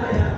Yeah.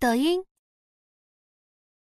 抖音